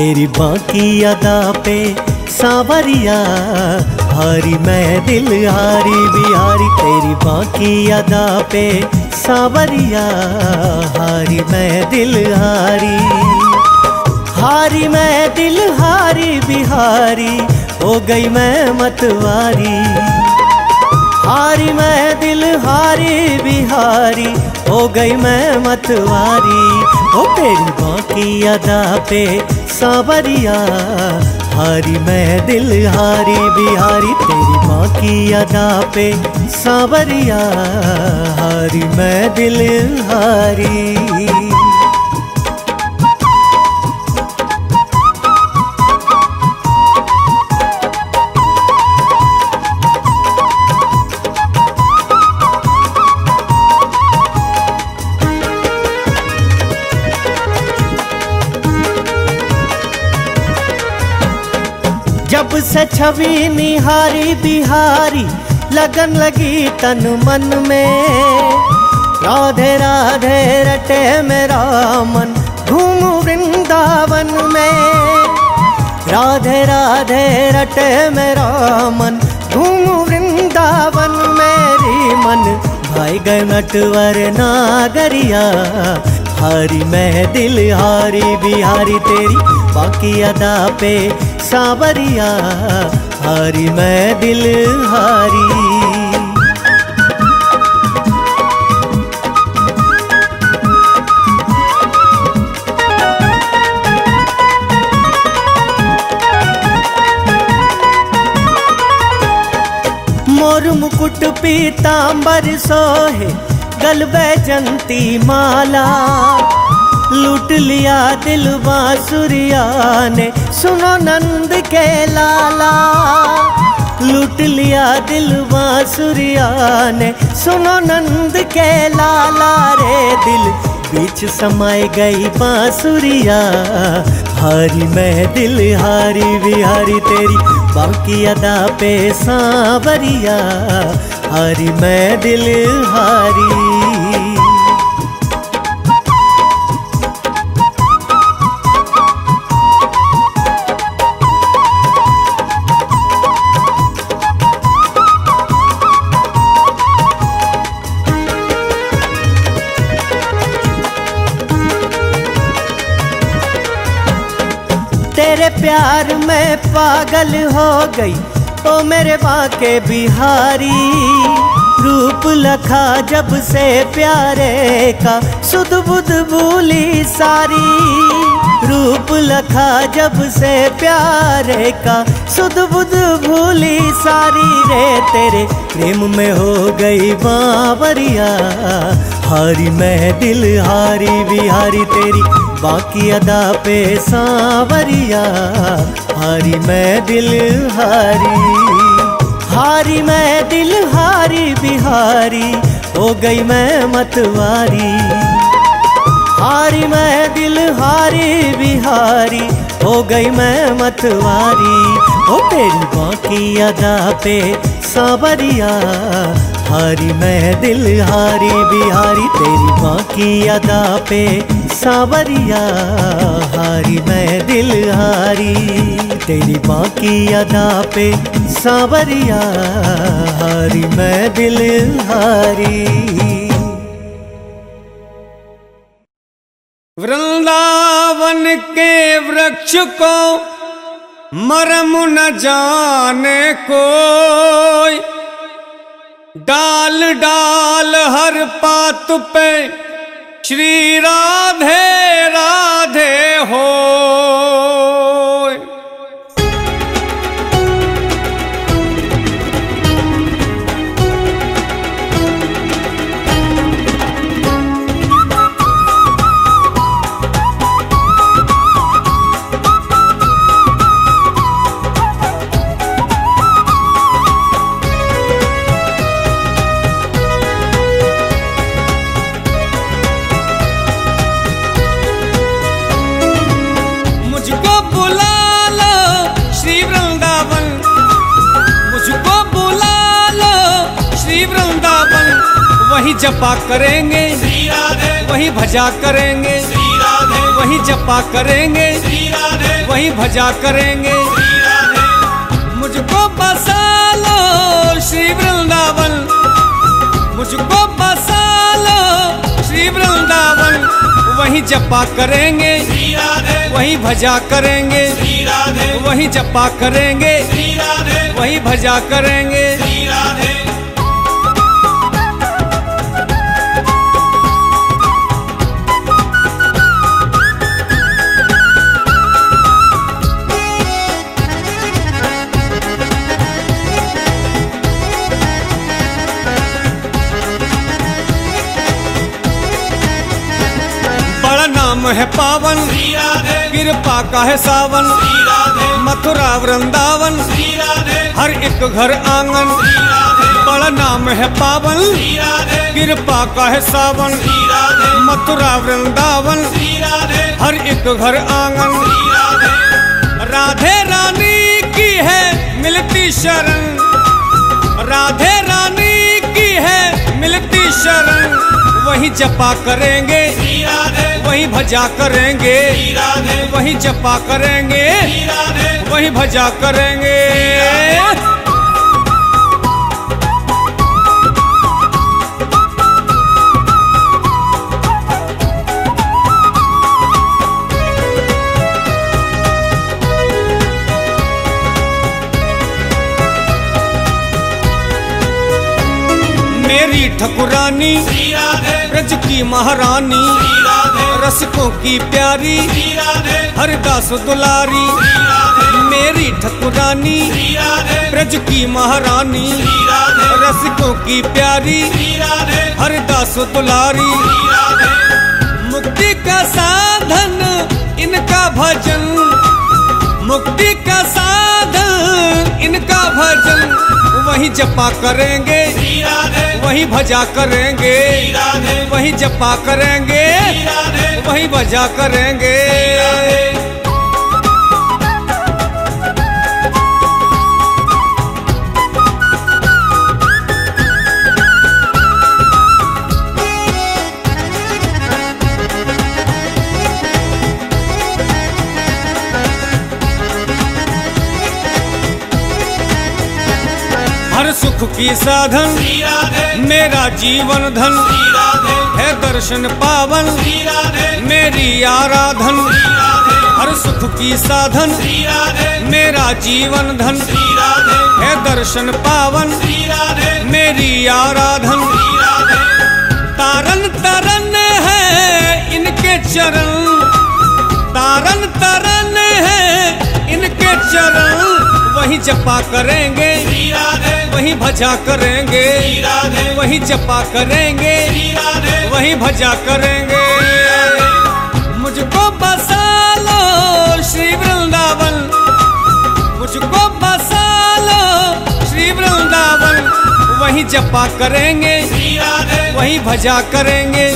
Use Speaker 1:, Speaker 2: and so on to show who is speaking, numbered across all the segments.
Speaker 1: तेरी बाकी अदा पे सावरिया, हारी मैं दिल, हारी बिहारी, तेरी बाकी अदा पे सावरिया, हारी मैं दिल, हारी। हारी मैं दिल, हारी बिहारी, हो गई मैं मतवारी। हारी मैं दिल, हारी बिहारी, हो गई मैं मतवारी। ओ तेरी बाकी अदा पे सावरिया। हारी मैं दिल, हारी बिहारी, तेरी माँ की अदा पे सावरिया। हारी मैं दिल, हारी से छवि निहारी बिहारी, लगन लगी तन मन में। राधे राधे रटे मेरा मन घूम वृंदावन में। राधे राधे रटे मेरा मन घूम वृंदावन मेरी मन भाई गए नटवर नागरिया हारी, मैं दिल हारी, बिहारी तेरी बाकी अदा पे सावरिया। हारी, मैं दिल हारी। मोर मुकुट पीतांबर सोहे गल बैजंती माला। लूट लिया दिल बांसुरिया ने, सुनो नंद के लाला। लूट लिया दिल बांसुरिया ने, सुनो नंद के लाला रे दिल। बीच समाए गई बांसुरिया, हारी मैं दिल, हारी बिहारी तेरी। बाकी अदा पे सांवरिया हारी मैं दिल हारी। तेरे प्यार में पागल हो गई ओ मेरे बाके बिहारी, रूप लखा जब से प्यारे का सुध बुध भूली सारी। रूप लखा जब से प्यारे का सुध बुध भूली सारी। रे तेरे प्रेम में हो गई बावरिया, हारी मैं दिल, हारी बिहारी तेरी। बाकी अदा पे सांवरिया हारी मैं दिल हारी हारी मैं दिल हारी बिहारी, हो गई मैं मतवारी। हारी मैं दिल हारी बिहारी, हो गई मैं मतवारी। ओ तेरी बाकी अदा पे सांवरिया हारी मैं दिल हारी बिहारी, तेरी बाकी अदा पे सावरिया। हारी मैं दिल हारी, तेरी बाकी अदा पे सावरिया। हारी मैं दिल हारी।
Speaker 2: वृंदावन के वृक्ष को मरम न जाने कोई। डाल डाल हर पात पे श्री राधे वही जपा करेंगे। वही भजा करेंगे। वही जपा करेंगे। वही भजा करेंगे। मुझको बसा लो श्री वृंदावन। मुझको बसा लो श्री वृंदावन। वही जपा करेंगे। वही भजा करेंगे। वही जपा करेंगे। वही भजा करेंगे। नाम है पावन। कृपा का है सावन। मथुरा वृंदावन। हर एक घर आँगन। बड़ा नाम है पावन। कृपा का है सावन। मथुरा वृंदावन। हर एक घर आँगन। राधे रानी की है मिलती शरण। राधे रानी की है मिलती शरण। वही जपा करेंगे। वही भजा करेंगे। वही जपा करेंगे। वही भजा करेंगे। मेरी ठकुरानी ब्रज की महारानी रसिकों की प्यारी हरदास दुलारी मेरी ठकुरानी ब्रज की महारानी रसिकों की प्यारी हरदास दुलारी। मुक्ति का साधन इनका भजन। मुक्ति का साधन इनका भजन वही जपा करेंगे। वही भजा करेंगे। वही जपा करेंगे। वही भजा करेंगे। हर सुख की साधन। मेरा जीवन धन। है दर्शन पावन। मेरी आराधन। हर सुख की साधन। मेरा जीवन धन। है दर्शन पावन। मेरी आराधन। तारन तरन है इनके चरण। तारन तरन है इनके चरण। वही जपा करेंगे। वही भजा करेंगे। वही जपा करेंगे। वही भजा करेंगे। मुझको बसा लो श्री वृंदावन। मुझको बसा लो श्री वृंदावन। वही जपा करेंगे। वही भजा करेंगे।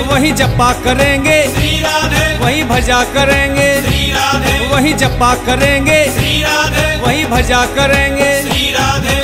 Speaker 2: वही जपा करेंगे। वही भजा करेंगे। वही जपा करेंगे। वही भजा करेंगे।